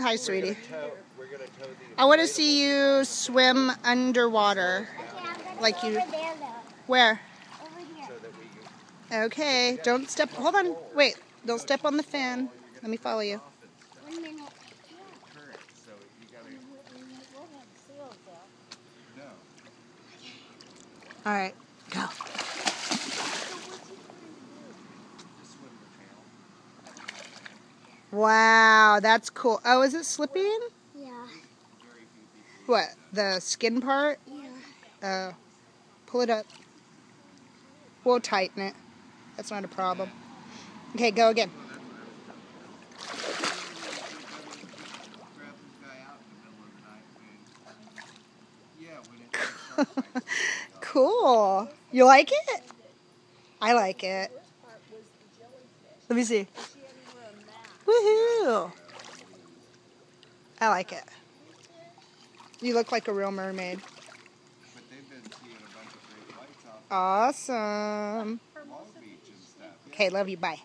Hi, sweetie. I want to see you swim underwater. Like you. Where? Okay. Don't step. Hold on. Wait. Don't step on the fan. Let me follow you. One minute. All right. Go. Wow, that's cool. Oh, is it slipping? Yeah. What? The skin part? Yeah. Oh. Pull it up. We'll tighten it. That's not a problem. Okay, go again. cool. You like it? I like it. Let me see. I like it. You look like a real mermaid. Awesome. Okay, love you. Bye.